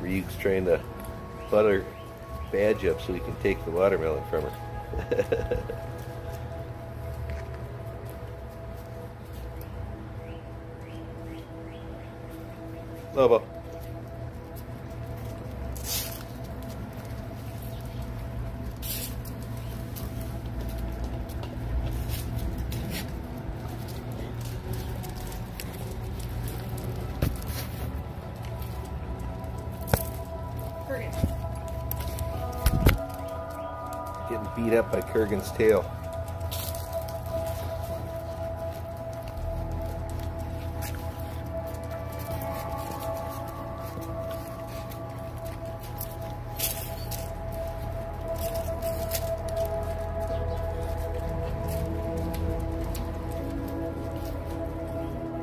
Ryuk's trying to butter Badge up so he can take the watermelon from her. Lobo. Getting beat up by Kurgan's tail.